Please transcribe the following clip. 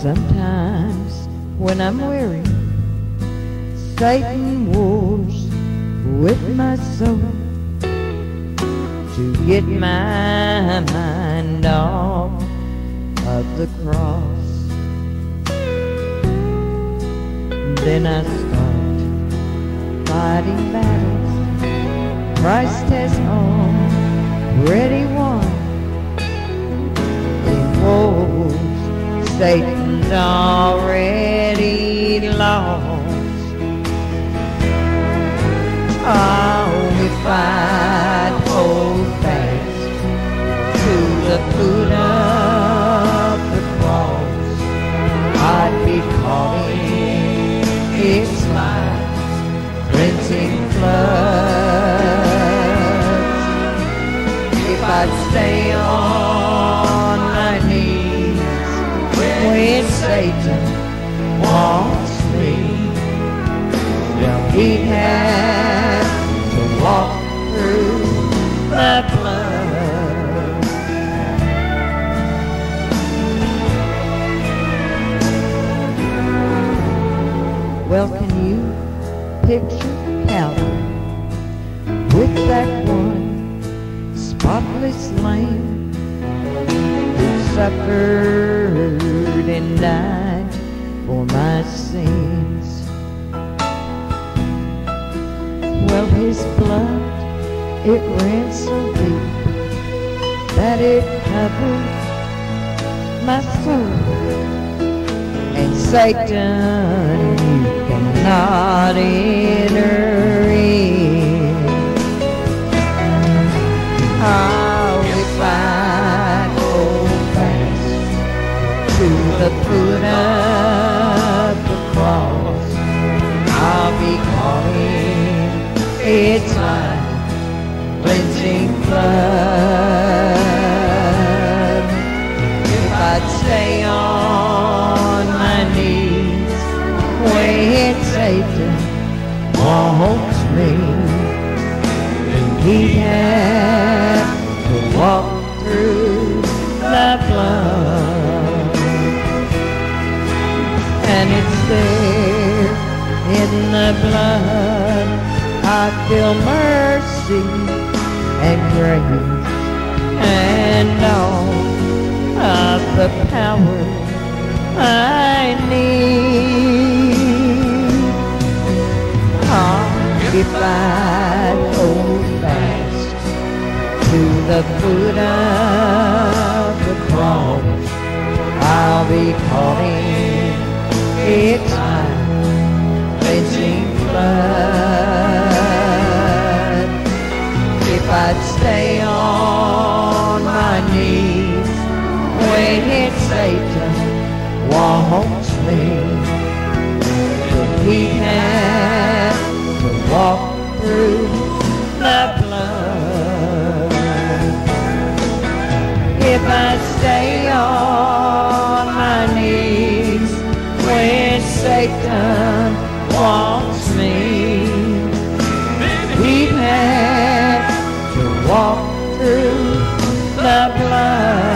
Sometimes when I'm weary, Satan wars with my soul to get my mind off of the cross. Then I start fighting battles Christ has already Already lost. Oh, we fight hold fast to the foot of the cross. I'd be calling its light, cleansing floods. If I'd stay on Satan wants me, well, he'd have to walk through the blood. Well, can you picture Calvary with that one spotless lamb who suffered and died for my sins? Well, his blood, it ran so deep that it covered my soul. And Satan, you cannot enter the foot of the cross. I'll be calling its light, cleansing flood. If I'd stay on my knees when Satan wants me, then he'd have Feel mercy and grace and all of the power I need. Ah, if I hold fast to the foot of the cross, I'll be calling its I'd stay on my knees when it Satan wants me. Could he has to walk through the blood? If I stay on my knees when Satan wants through the blood.